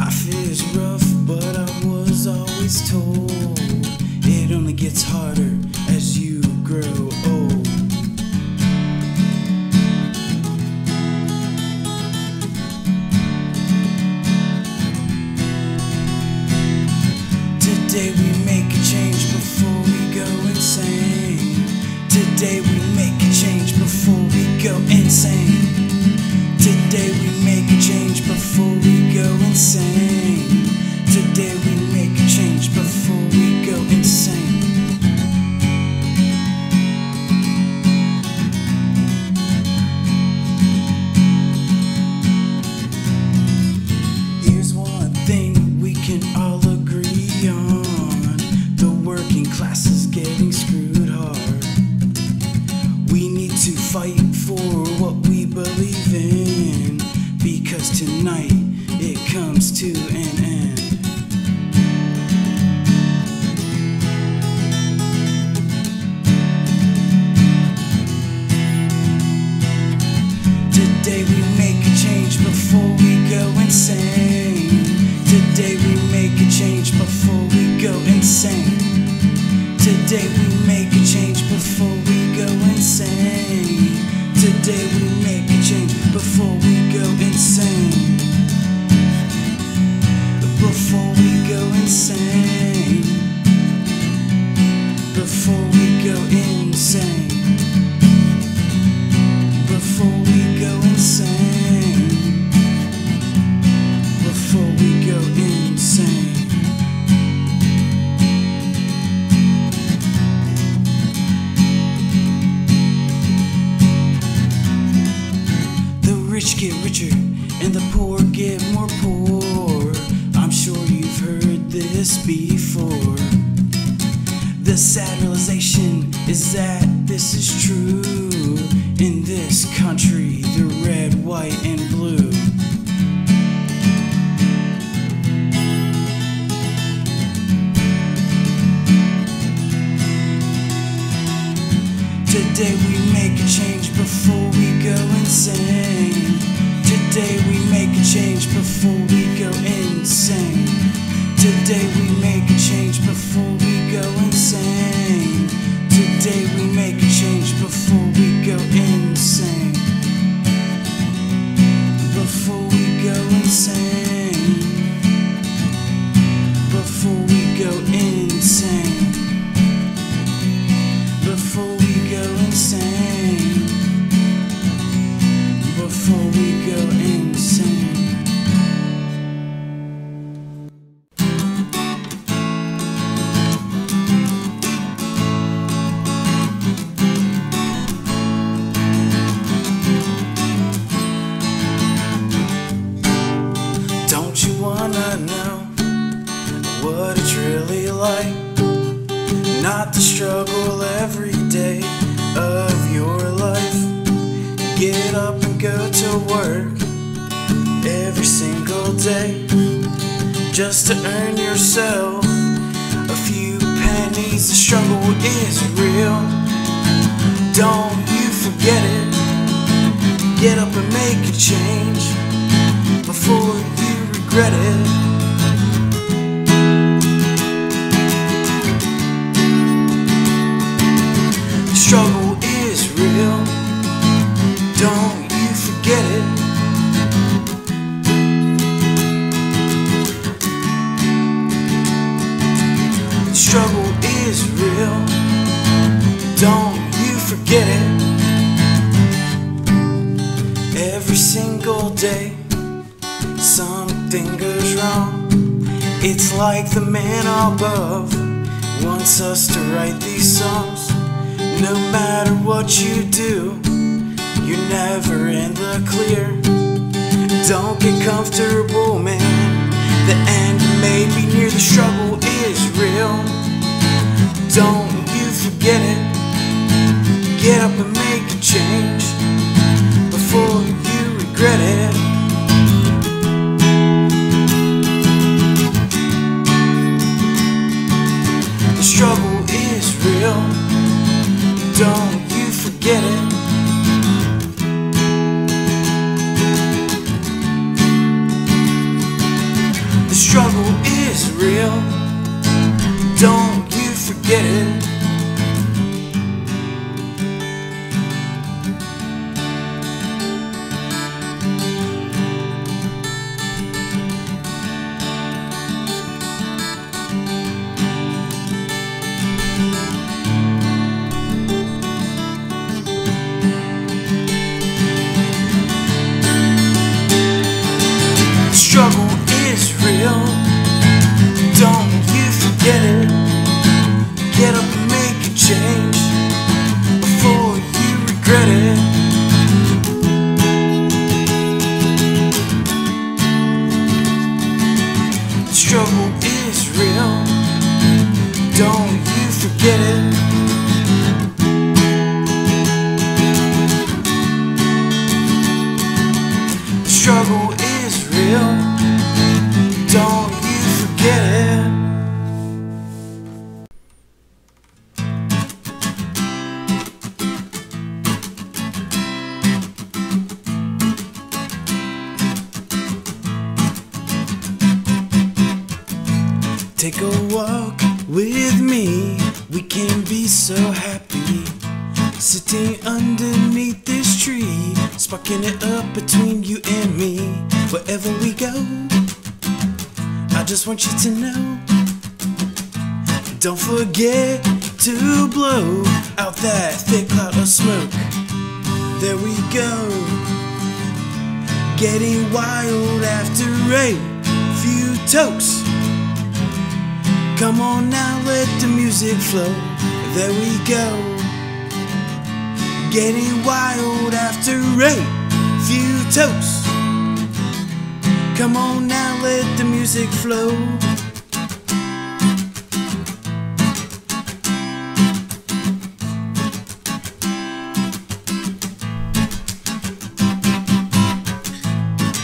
Life is rough, but I was always told. seguro. sensation is that this is true. In this country, the red, white, and blue. Today we make a change before we go insane. Today we make a change before we go insane. Today go day just to earn yourself a few pennies. The struggle is real. Don't you forget it. Get up and make a change before you regret it. struggle All day, something goes wrong. It's like the man above wants us to write these songs. No matter what you do, you're never in the clear. Don't get comfortable, man. The end may be near, the struggle is real. Don't The struggle is real. Don't you forget it. Struggle is real. Don't you forget it. Take a walk with me. We can be so happy. Sitting underneath this tree, sparking it up between you and me. Wherever we go, I just want you to know. Don't forget to blow out that thick cloud of smoke. There we go. Getting wild after a few tokes. Come on now, let the music flow. There we go. Getting wild after a few toasts. Come on now, let the music flow.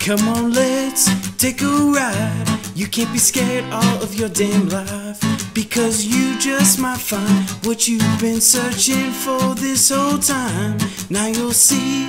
Come on, let's take a ride. You can't be scared all of your damn life. Because you just might find what you've been searching for this whole time. Now you'll see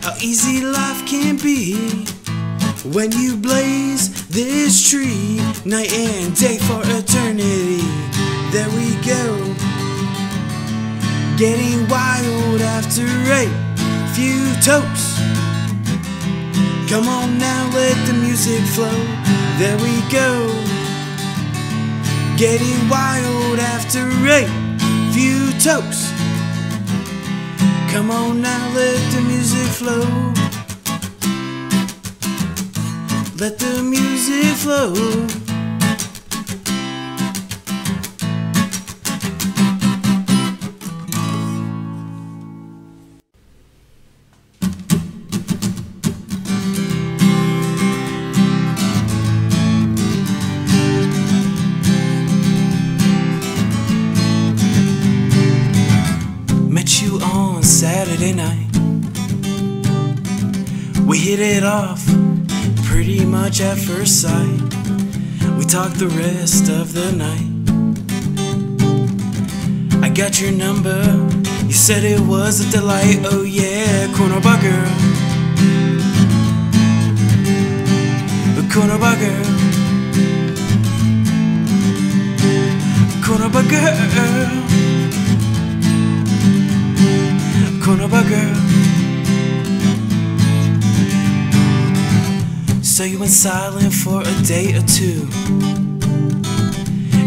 how easy life can be when you blaze this tree night and day for eternity. There we go. Getting wild after a few toasts. Come on now, let the music flow. There we go. Getting wild after a few toasts. Come on now, let the music flow. Let the music flow. Saturday night. We hit it off pretty much at first sight. We talked the rest of the night. I got your number. You said it was a delight. Oh yeah, corner bar girl. Corner bar girl. Corner bar girl. Corner bar girl. So you went silent for a day or two.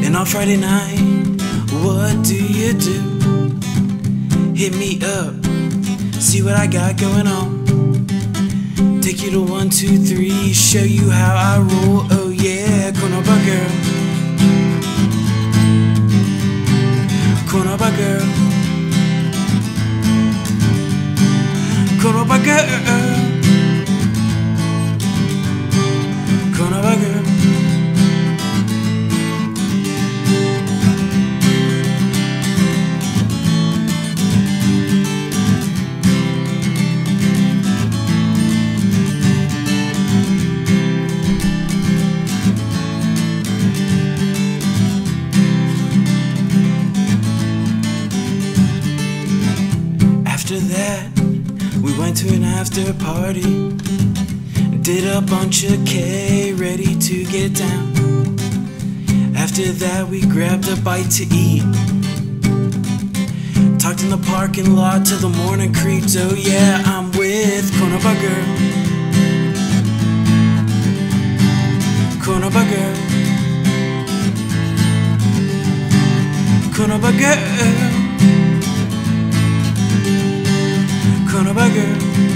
And on Friday night, what do you do? Hit me up, see what I got going on. Take you to one, two, three, show you how I roll. Oh yeah, corner bar girl. Corner bar. Eh, eh. After that, we went to an after party Did a bunch of K, ready to get down. After that, we grabbed a bite to eat. Talked in the parking lot till the morning creeps. Oh, yeah, I'm with Corner bar girl. Corner bar girl.